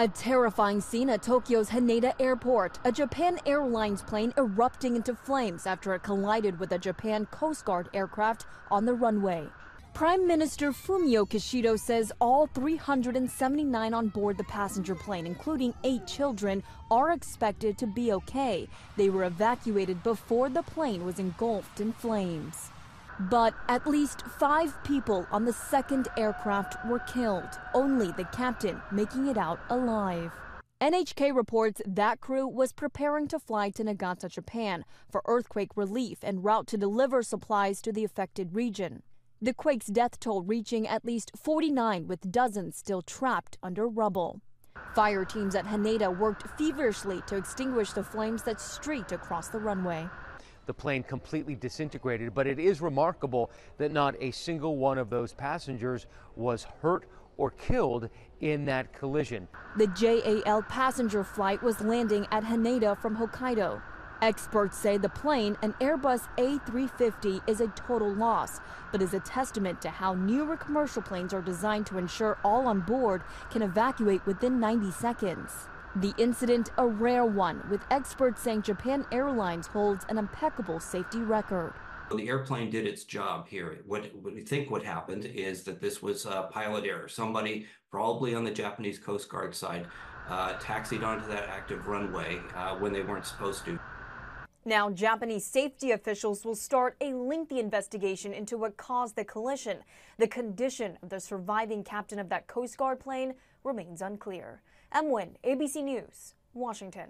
A terrifying scene at Tokyo's Haneda Airport. A Japan Airlines plane erupting into flames after it collided with a Japan Coast Guard aircraft on the runway. Prime Minister Fumio Kishida says all 379 on board the passenger plane, including eight children, are expected to be okay. They were evacuated before the plane was engulfed in flames. But at least five people on the second aircraft were killed, only the captain making it out alive. NHK reports that crew was preparing to fly to Niigata, Japan for earthquake relief and route to deliver supplies to the affected region. The quake's death toll reaching at least 49, with dozens still trapped under rubble. Fire teams at Haneda worked feverishly to extinguish the flames that streaked across the runway the plane completely disintegrated. But it is remarkable that not a single one of those passengers was hurt or killed in that collision. The JAL passenger flight was landing at Haneda from Hokkaido. Experts say the plane, an Airbus A350, is a total loss, but is a testament to how newer commercial planes are designed to ensure all on board can evacuate within 90 seconds. The incident a rare one, with experts saying Japan Airlines holds an impeccable safety record. The airplane did its job here. What, what we think what happened is that this was a pilot error. Somebody, probably on the Japanese Coast Guard side, uh, taxied onto that active runway uh, when they weren't supposed to. Now, Japanese safety officials will start a lengthy investigation into what caused the collision. The condition of the surviving captain of that Coast Guard plane remains unclear. Em Nguyen, ABC News, Washington.